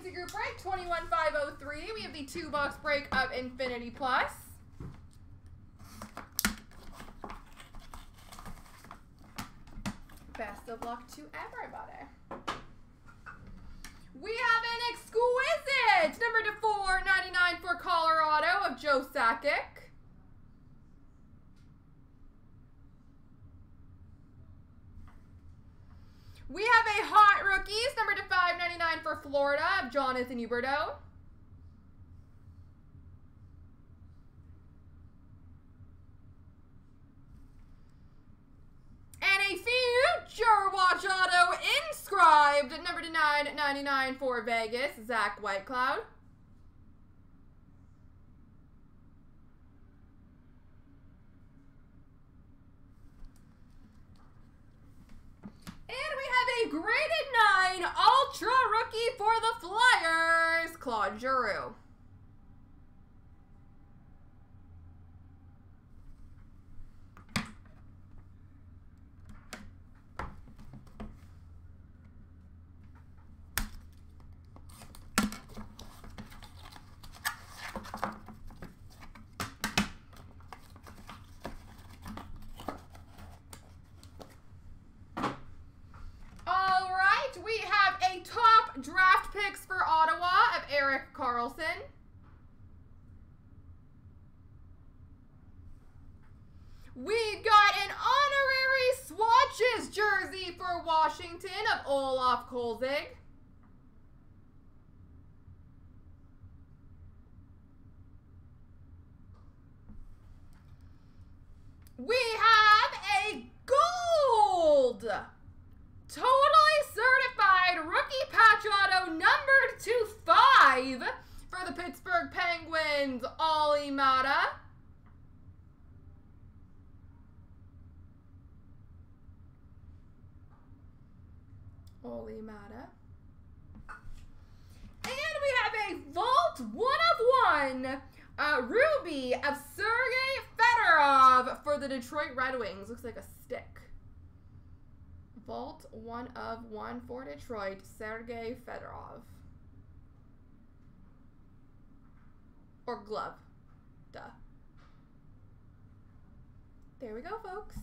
Fantasy Group break 21503. We have the two box break of Infinity Plus. Best of luck to everybody. We have an exquisite number to 499 for Colorado of Joe Sakic. 99 for Florida of Jonathan Huberdeau. And a future watch auto inscribed number to 999 for Vegas, Zach Whitecloud. And we have a graded 9 Rookie for the Flyers, Claude Giroux. All right, we have a top picks for Ottawa of Erik Karlsson. We got an honorary swatches jersey for Washington of Olaf Kolzig. We have a gold Totally certified rookie patch auto numbered to for the Pittsburgh Penguins, Olli Maatta. Olli Maatta. And we have a Vault 1 of 1 uh, Ruby of Sergei Fedorov for the Detroit Red Wings. Looks like a stick. Vault one of one for Detroit, Sergei Fedorov. Or glove. Duh. There we go, folks.